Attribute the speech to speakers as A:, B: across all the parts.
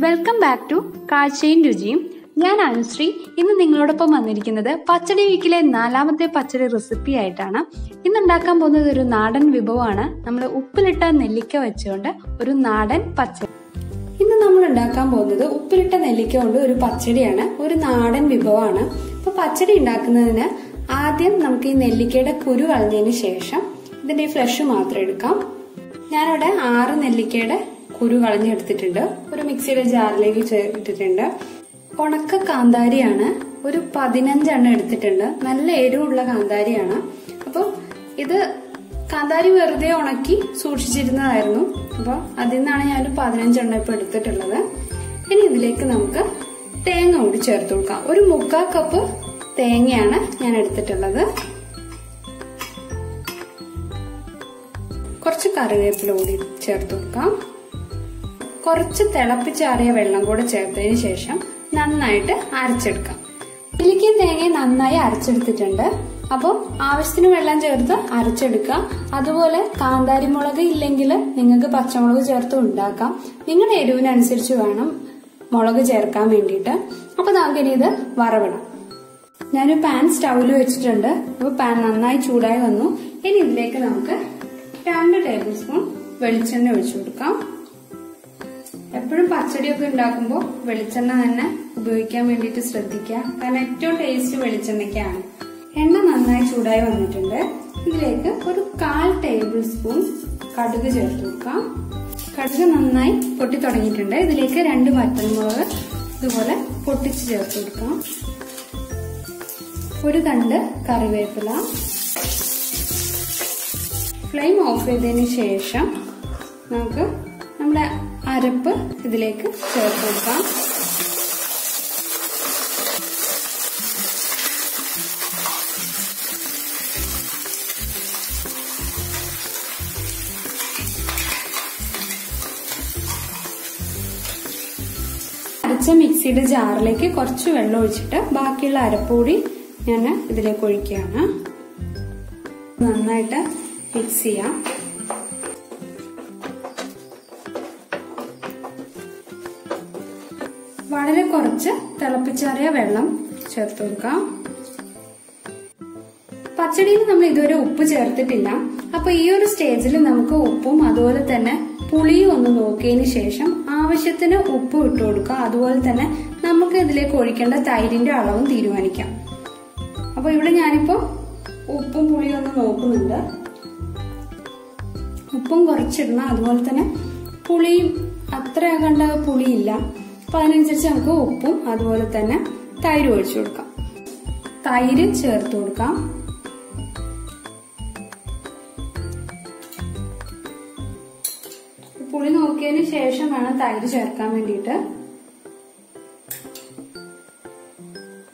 A: Welcome back to കാഴ്ചയും രുചിയും. ഞാൻ അനുശ്രീ. ഇന്ന് നിങ്ങളോടൊപ്പം വന്നിരിക്കുന്നത് പച്ചടി വീക്കിലെ നാലാമത്തെ പച്ചടി റെസിപ്പി ആയിട്ടാണ്. ഇന്ന് ഉണ്ടാക്കാൻ പോകുന്നത് ഒരു നാടൻ വിഭവമാണ്. നമ്മൾ ഉപ്പിലിട്ട നെല്ലിക്ക വെച്ചുകൊണ്ട് ഒരു നാടൻ പച്ചടി. ഇന്ന് നമ്മൾ ഉണ്ടാക്കാൻ പോകുന്നത് ഉപ്പിലിട്ട നെല്ലിക്ക കൊണ്ട് ഒരു പച്ചടിയാണ്. ഒരു നാടൻ വിഭവമാണ്. ഇപ്പൊ പച്ചടി ഉണ്ടാക്കുന്നതിന് ആദ്യം നമുക്ക് ഈ നെല്ലിക്കയുടെ കുരു കളഞ്ഞതിന് ശേഷം ഇതിന്റെ ഫ്ലഷ് മാത്രം എടുക്കാം. ഞാനിവിടെ ആറ് നെല്ലിക്കയുടെ കുരു കളഞ്ഞെടുത്തിട്ടുണ്ട്. ഒരു മിക്സിയുടെ ജാറിലേക്ക് ചേർത്തിട്ടുണ്ട് ഉണക്ക കാന്താരിയാണ് ഒരു പതിനഞ്ചെണ്ണം എടുത്തിട്ടുണ്ട്. നല്ല എരിവുള്ള കാന്താരിയാണ്. അപ്പോൾ ഇത് കാന്താരി വെറുതെ ഉണക്കി സൂക്ഷിച്ചിരുന്നതായിരുന്നു. അപ്പോൾ അതിൽ നിന്നാണ് ഞാൻ ഒരു പതിനഞ്ചെണ്ണം ഇപ്പൊ എടുത്തിട്ടുള്ളത്. ഇനി ഇതിലേക്ക് നമുക്ക് തേങ്ങ കൂടി ചേർത്ത് കൊടുക്കാം. ഒരു മുക്കാൽ കപ്പ് തേങ്ങയാണ് ഞാൻ എടുത്തിട്ടുള്ളത്. കുറച്ച് കറിവേപ്പില കൂടി ചേർത്ത് കൊടുക്കാം. കുറച്ച് തിളപ്പിച്ചാറിയ വെള്ളം കൂടെ ചേർത്തതിന് ശേഷം നന്നായിട്ട് അരച്ചെടുക്കാം. ഇലിക്കും തേങ്ങ നന്നായി അരച്ചെടുത്തിട്ടുണ്ട്. അപ്പോൾ ആവശ്യത്തിന് വെള്ളം ചേർത്ത് അരച്ചെടുക്കുക. അതുപോലെ കാന്താരിമുളക് ഇല്ലെങ്കിൽ നിങ്ങൾക്ക് പച്ചമുളക് ചേർത്ത് ഉണ്ടാക്കാം. നിങ്ങളുടെ എരിവിനനുസരിച്ച് വേണം മുളക് ചേർക്കാൻ വേണ്ടിയിട്ട്. അപ്പൊ നമുക്കിനി ഇത് വറവിടാം. ഞാൻ പാൻ സ്റ്റൗവിൽ വെച്ചിട്ടുണ്ട്. അപ്പോൾ പാൻ നന്നായി ചൂടായി വന്നു. ഇനി ഇതിലേക്ക് നമുക്ക് രണ്ട് ടേബിൾ സ്പൂൺ വെളിച്ചെണ്ണ ഒഴിച്ചു കൊടുക്കാം. പച്ചടിയൊക്കെ ഉണ്ടാക്കുമ്പോൾ വെളിച്ചെണ്ണ തന്നെ ഉപയോഗിക്കാൻ വേണ്ടിയിട്ട് ശ്രദ്ധിക്കുക. കാരണം ഏറ്റവും ടേസ്റ്റ് വെളിച്ചെണ്ണയ്ക്കാണ്. എണ്ണ നന്നായി ചൂടായി വന്നിട്ടുണ്ട്. ഇതിലേക്ക് ഒരു കാൽ ടേബിൾ സ്പൂൺ കടുക് ചേർത്ത് വെക്കാം. കടുക് നന്നായി പൊട്ടി തുടങ്ങിയിട്ടുണ്ട്. ഇതിലേക്ക് രണ്ട് വറ്റൽമുളക് ഇതുപോലെ പൊട്ടിച്ച് ചേർത്ത് കൊടുക്കാം. ഒരു തണ്ട് കറിവേപ്പില. ഫ്ലെയിം ഓഫ് ചെയ്തതിന് ശേഷം നമുക്ക് നമ്മുടെ അരപ്പ് ഇതിലേക്ക് ചേർത്ത് കൊടുക്കാം. അരച്ച മിക്സിയുടെ ജാറിലേക്ക് കുറച്ച് വെള്ളം ഒഴിച്ചിട്ട് ബാക്കിയുള്ള അരപ്പൂടി ഞാൻ ഇതിലേക്ക് ഒഴിക്കുകയാണ്. നന്നായിട്ട് മിക്സ് ചെയ്യാം. വളരെ കുറച്ച് തിളപ്പിച്ചാറിയ വെള്ളം ചേർത്ത് കൊടുക്കാം. പച്ചടിയിൽ നമ്മൾ ഇതുവരെ ഉപ്പ് ചേർത്തിട്ടില്ല. അപ്പൊ ഈ ഒരു സ്റ്റേജിൽ നമുക്ക് ഉപ്പും അതുപോലെ തന്നെ പുളിയും ഒന്ന് നോക്കിയതിന് ശേഷം ആവശ്യത്തിന് ഉപ്പ് ഇട്ട് കൊടുക്കുക. അതുപോലെ തന്നെ നമുക്ക് ഇതിലേക്ക് ഒഴിക്കേണ്ട തൈരിന്റെ അളവും തീരുമാനിക്കാം. അപ്പൊ ഇവിടെ ഞാനിപ്പോ ഉപ്പും പുളിയും ഒന്ന് നോക്കുന്നുണ്ട്. ഉപ്പും കുറച്ചിടണം. അതുപോലെ തന്നെ പുളിയും അത്ര കണ്ട പുളിയില്ല. അപ്പൊ അതിനനുസരിച്ച് നമുക്ക് ഉപ്പും അതുപോലെ തന്നെ തൈര് ഒഴിച്ചു കൊടുക്കാം. തൈര് ചേർത്ത് കൊടുക്കാം. പുളി നോക്കിയതിന് ശേഷം വേണം തൈര് ചേർക്കാൻ വേണ്ടിയിട്ട്.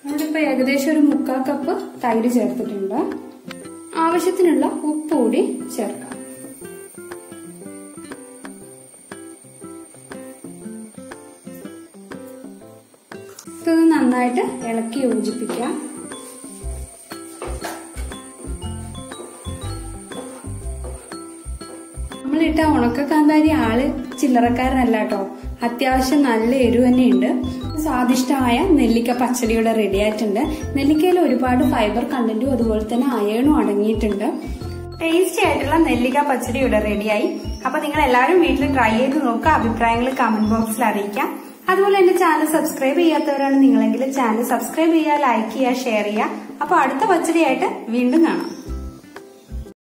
A: നമ്മളിപ്പോ ഏകദേശം ഒരു മുക്കാൽ കപ്പ് തൈര് ചേർത്തിട്ടുണ്ട്. ആവശ്യത്തിനുള്ള ഉപ്പ് കൂടി ചേർക്കാം. ഇത് നന്നായിട്ട് ഇളക്കി യോജിപ്പിക്കാം. നമ്മളിട്ട ഉണക്ക കാന്താരി ആൾ ചില്ലറക്കാരനല്ല കേട്ടോ. അത്യാവശ്യം നല്ല എരിവ് തന്നെയുണ്ട്. സ്വാദിഷ്ടമായ നെല്ലിക്ക പച്ചടിയുടെ റെഡി ആയിട്ടുണ്ട്. നെല്ലിക്കയിൽ ഒരുപാട് ഫൈബർ കണ്ടന്റും അതുപോലെ തന്നെ അയണും അടങ്ങിയിട്ടുണ്ട്. ടേസ്റ്റി ആയിട്ടുള്ള നെല്ലിക്ക പച്ചടി ഇവിടെ റെഡിയായി അപ്പൊ നിങ്ങൾ എല്ലാവരും വീട്ടിൽ ട്രൈ ചെയ്ത് നോക്കുക. അഭിപ്രായങ്ങൾ കമന്റ് ബോക്സിൽ അറിയിക്കാം. അതുപോലെ എന്റെ ചാനൽ സബ്സ്ക്രൈബ് ചെയ്യാത്തവരാണ് നിങ്ങളെങ്കിൽ ചാനൽ സബ്സ്ക്രൈബ് ചെയ്യുക ലൈക്ക് ചെയ്യുക ഷെയർ ചെയ്യുക. അപ്പൊ അടുത്ത പച്ചടിയായിട്ട് വീണ്ടും കാണാം.